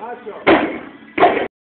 Nacho.